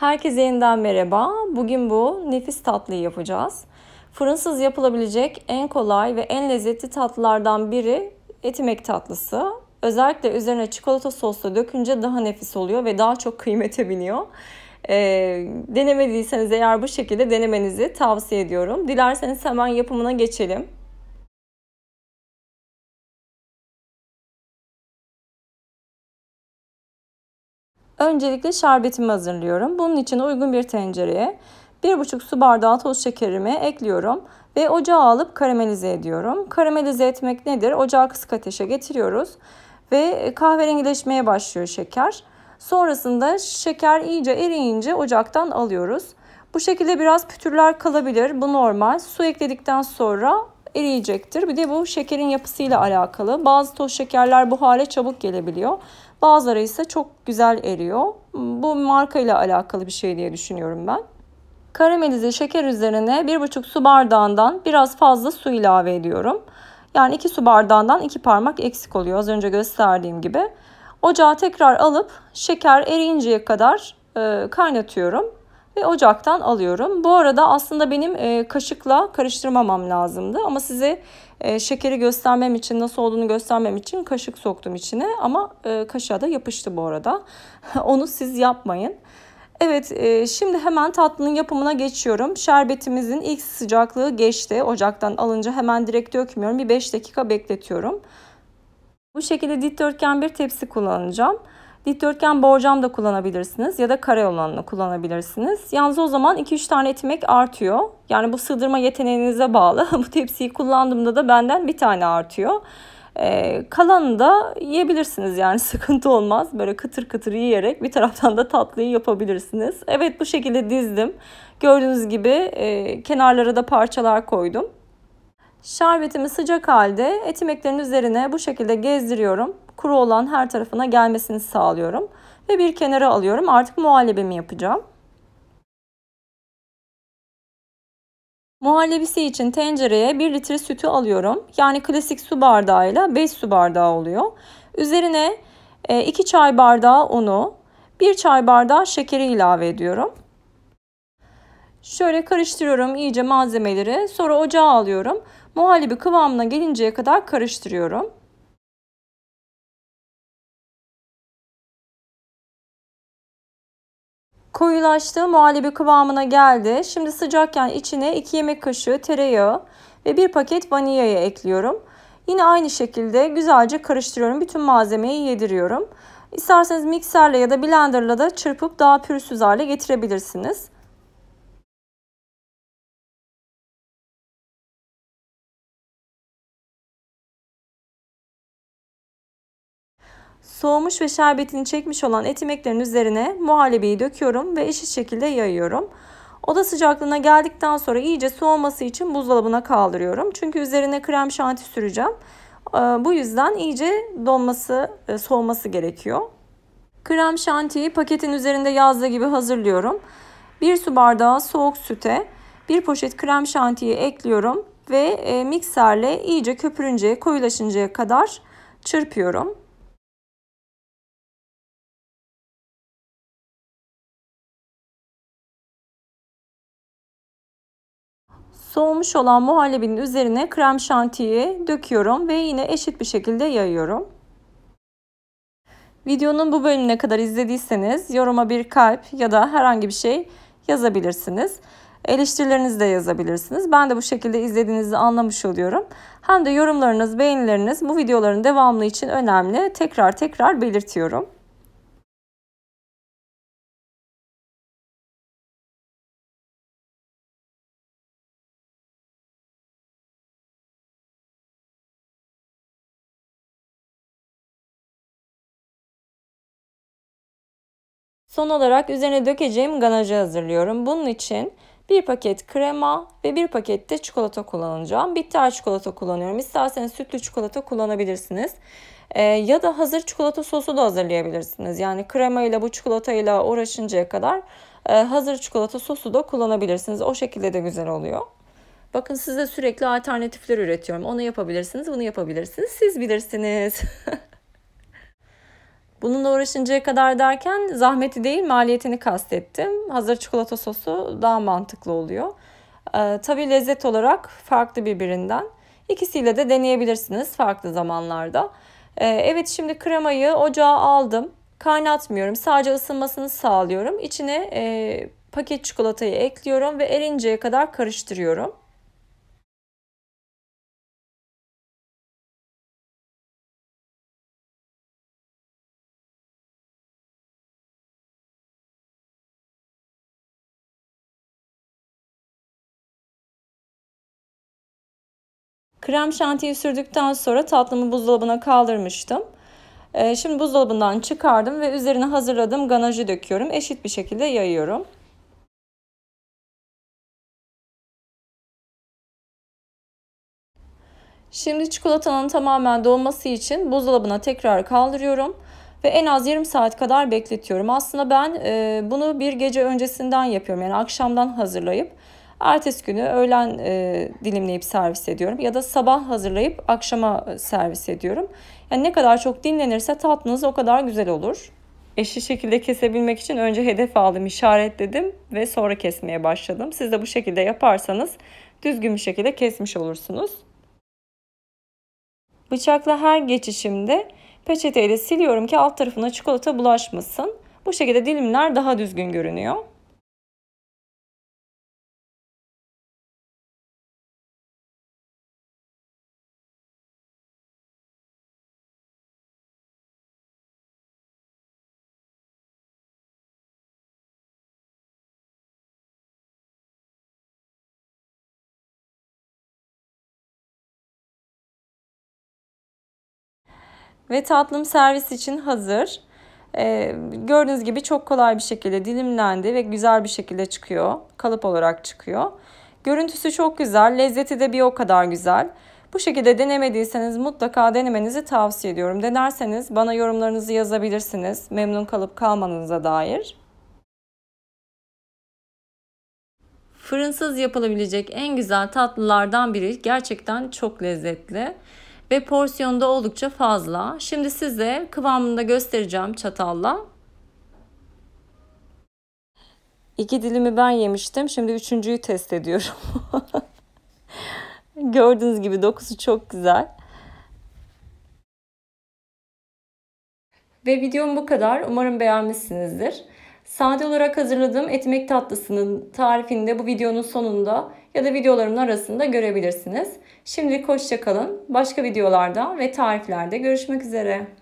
Herkese yeniden merhaba. Bugün bu nefis tatlıyı yapacağız. Fırınsız yapılabilecek en kolay ve en lezzetli tatlılardan biri etimek tatlısı. Özellikle üzerine çikolata sosla dökünce daha nefis oluyor ve daha çok kıymete biniyor. E, denemediyseniz eğer bu şekilde denemenizi tavsiye ediyorum. Dilerseniz hemen yapımına geçelim. Öncelikle şerbetimi hazırlıyorum. Bunun için uygun bir tencereye 1,5 su bardağı toz şekerimi ekliyorum ve ocağa alıp karamelize ediyorum. Karamelize etmek nedir? Ocağı kısık ateşe getiriyoruz ve kahverengileşmeye başlıyor şeker. Sonrasında şeker iyice eriyince ocaktan alıyoruz. Bu şekilde biraz pütürler kalabilir. Bu normal. Su ekledikten sonra eriyecektir. Bir de bu şekerin yapısıyla alakalı. Bazı toz şekerler bu hale çabuk gelebiliyor. Bazıları ise çok güzel eriyor. Bu marka ile alakalı bir şey diye düşünüyorum ben. Karamelize şeker üzerine 1,5 su bardağından biraz fazla su ilave ediyorum. Yani 2 su bardağından 2 parmak eksik oluyor az önce gösterdiğim gibi. Ocağa tekrar alıp şeker eriyinceye kadar e, kaynatıyorum ve ocaktan alıyorum. Bu arada aslında benim e, kaşıkla karıştırmamam lazımdı ama size e, şekeri göstermem için nasıl olduğunu göstermem için kaşık soktum içine ama e, kaşığa da yapıştı bu arada. Onu siz yapmayın. Evet e, şimdi hemen tatlının yapımına geçiyorum. Şerbetimizin ilk sıcaklığı geçti. Ocaktan alınca hemen direkt dökmüyorum. Bir 5 dakika bekletiyorum. Bu şekilde dikdörtgen bir tepsi kullanacağım. Dikdörtgen borcam da kullanabilirsiniz ya da kare olanını kullanabilirsiniz. Yalnız o zaman 2-3 tane etimek artıyor. Yani bu sığdırma yeteneğinize bağlı. bu tepsiyi kullandığımda da benden bir tane artıyor. Ee, kalanını da yiyebilirsiniz yani sıkıntı olmaz. Böyle kıtır kıtır yiyerek bir taraftan da tatlıyı yapabilirsiniz. Evet bu şekilde dizdim. Gördüğünüz gibi e, kenarlara da parçalar koydum. Şerbetimi sıcak halde etimeklerin üzerine bu şekilde gezdiriyorum. Kuru olan her tarafına gelmesini sağlıyorum. Ve bir kenara alıyorum. Artık muhallebimi yapacağım. Muhallebisi için tencereye 1 litre sütü alıyorum. Yani klasik su bardağıyla 5 su bardağı oluyor. Üzerine 2 e, çay bardağı unu, 1 çay bardağı şekeri ilave ediyorum. Şöyle karıştırıyorum iyice malzemeleri. Sonra ocağa alıyorum. Muhallebi kıvamına gelinceye kadar karıştırıyorum. Koyulaştı, muhallebi kıvamına geldi. Şimdi sıcakken içine 2 yemek kaşığı tereyağı ve 1 paket vanilyayı ekliyorum. Yine aynı şekilde güzelce karıştırıyorum. Bütün malzemeyi yediriyorum. İsterseniz mikserle ya da blenderla da çırpıp daha pürüzsüz hale getirebilirsiniz. Soğumuş ve şerbetini çekmiş olan etimeklerin üzerine muhallebiyi döküyorum ve eşit şekilde yayıyorum. Oda sıcaklığına geldikten sonra iyice soğuması için buzdolabına kaldırıyorum. Çünkü üzerine krem şanti süreceğim. Ee, bu yüzden iyice donması, e, soğuması gerekiyor. Krem şantiyi paketin üzerinde yazdığı gibi hazırlıyorum. Bir su bardağı soğuk süte bir poşet krem şantiyi ekliyorum ve e, mikserle iyice köpürünceye, koyulaşıncaya kadar çırpıyorum. Soğumuş olan muhallebinin üzerine krem şantiyi döküyorum ve yine eşit bir şekilde yayıyorum. Videonun bu bölümüne kadar izlediyseniz yoruma bir kalp ya da herhangi bir şey yazabilirsiniz. Eleştirilerinizi de yazabilirsiniz. Ben de bu şekilde izlediğinizi anlamış oluyorum. Hem de yorumlarınız, beğenileriniz bu videoların devamlı için önemli. Tekrar tekrar belirtiyorum. Son olarak üzerine dökeceğim ganajı hazırlıyorum. Bunun için bir paket krema ve bir paket de çikolata kullanacağım. Bitter çikolata kullanıyorum. İsterseniz sütlü çikolata kullanabilirsiniz. Ee, ya da hazır çikolata sosu da hazırlayabilirsiniz. Yani krema ile bu çikolata ile uğraşıncaya kadar e, hazır çikolata sosu da kullanabilirsiniz. O şekilde de güzel oluyor. Bakın size sürekli alternatifler üretiyorum. Onu yapabilirsiniz, bunu yapabilirsiniz. Siz bilirsiniz. Bununla uğraşıncaya kadar derken zahmeti değil maliyetini kastettim. Hazır çikolata sosu daha mantıklı oluyor. Ee, tabii lezzet olarak farklı birbirinden. İkisiyle de deneyebilirsiniz farklı zamanlarda. Ee, evet şimdi kremayı ocağa aldım. Kaynatmıyorum. Sadece ısınmasını sağlıyorum. İçine e, paket çikolatayı ekliyorum ve erinceye kadar karıştırıyorum. Krem şantiyi sürdükten sonra tatlımı buzdolabına kaldırmıştım. Ee, şimdi buzdolabından çıkardım ve üzerine hazırladığım ganajı döküyorum. Eşit bir şekilde yayıyorum. Şimdi çikolatanın tamamen dolması için buzdolabına tekrar kaldırıyorum ve en az 20 saat kadar bekletiyorum. Aslında ben e, bunu bir gece öncesinden yapıyorum. Yani akşamdan hazırlayıp ertesi günü öğlen e, dilimleyip servis ediyorum ya da sabah hazırlayıp akşama servis ediyorum. Yani ne kadar çok dinlenirse tatlınız o kadar güzel olur. Eşit şekilde kesebilmek için önce hedef aldım, işaretledim ve sonra kesmeye başladım. Siz de bu şekilde yaparsanız düzgün bir şekilde kesmiş olursunuz. Bıçakla her geçişimde peçeteyle siliyorum ki alt tarafına çikolata bulaşmasın. Bu şekilde dilimler daha düzgün görünüyor. Ve tatlım servis için hazır. Ee, gördüğünüz gibi çok kolay bir şekilde dilimlendi ve güzel bir şekilde çıkıyor. Kalıp olarak çıkıyor. Görüntüsü çok güzel, lezzeti de bir o kadar güzel. Bu şekilde denemediyseniz mutlaka denemenizi tavsiye ediyorum. Denerseniz bana yorumlarınızı yazabilirsiniz. Memnun kalıp kalmanıza dair. Fırınsız yapılabilecek en güzel tatlılardan biri. Gerçekten çok lezzetli ve porsiyonu da oldukça fazla. Şimdi size kıvamını da göstereceğim çatalla. İki dilimi ben yemiştim. Şimdi üçüncüyü test ediyorum. Gördüğünüz gibi dokusu çok güzel. Ve videom bu kadar. Umarım beğenmişsinizdir. Sade olarak hazırladığım etmek tatlısının tarifini de bu videonun sonunda ya da videolarımın arasında görebilirsiniz. Şimdilik hoşçakalın. Başka videolarda ve tariflerde görüşmek üzere.